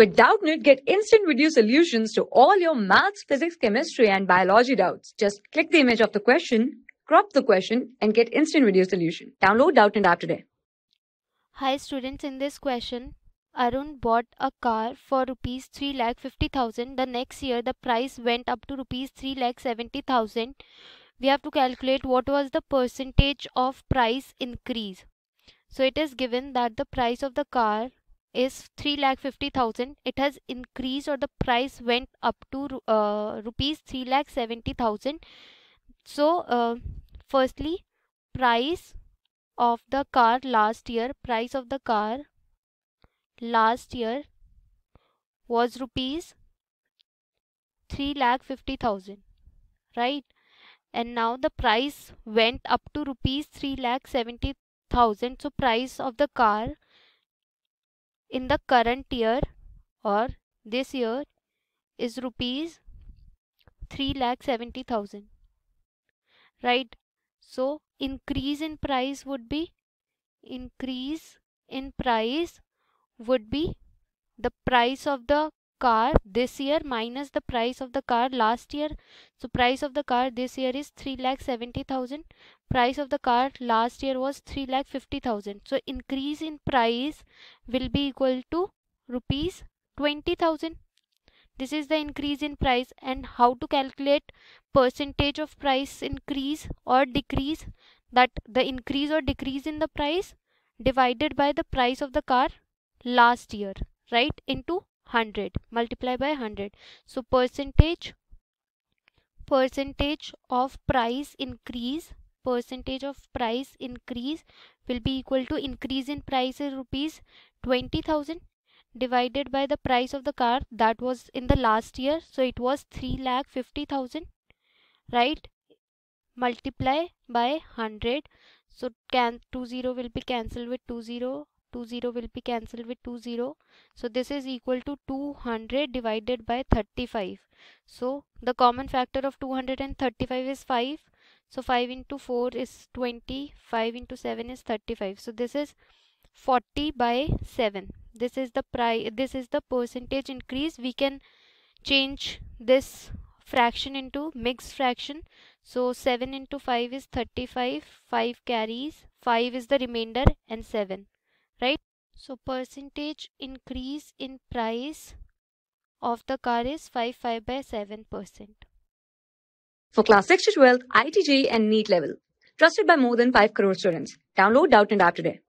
With Doubtnut, get instant video solutions to all your maths, physics, chemistry, and biology doubts. Just click the image of the question, crop the question, and get instant video solution. Download Doubtnut app today. Hi students, in this question, Arun bought a car for rupees 3 lakh 50,000. The next year, the price went up to rupees 3 lakh 70,000. We have to calculate what was the percentage of price increase. So it is given that the price of the car is 3 lakh 50,000 it has increased or the price went up to uh, rupees 3 lakh 70,000 so uh, firstly price of the car last year price of the car last year was rupees 3 lakh 50,000 right? And now the price went up to rupees 3 lakh 70,000 so price of the car in the current year or this year is rupees 3 lakh 70,000 right? So increase in price would be increase in price would be the price of the car this year minus the price of the car last year. So price of the car this year is 3 lakh 70,000 price of the car last year was 3 lakh 50,000 so increase in price will be equal to rupees 20,000 this is the increase in price and how to calculate percentage of price increase or decrease. That the increase or decrease in the price divided by the price of the car last year right into 100 multiply by 100 so percentage percentage of price increase percentage of price increase will be equal to increase in price is rupees 20000 divided by the price of the car. That was in the last year. So it was 3 lakh 50000 right? Multiply by 100 so can 20 will be cancelled with 20 20 will be cancelled with 20 so this is equal to 200 divided by 35 so the common factor of 235 is 5 so 5 into 4 is 20 5 into 7 is 35 so this is 40 by 7 this is the this is the percentage increase. We can change this fraction into mixed fraction. So 7 into 5 is 35 5 carries. 5 is the remainder and 7 right so percentage increase in price of the car is 5 5 by 7 percent For class 6 to 12, IIT JEE and NEET level. Trusted by more than 5 crore students. Download Doubtnut app today.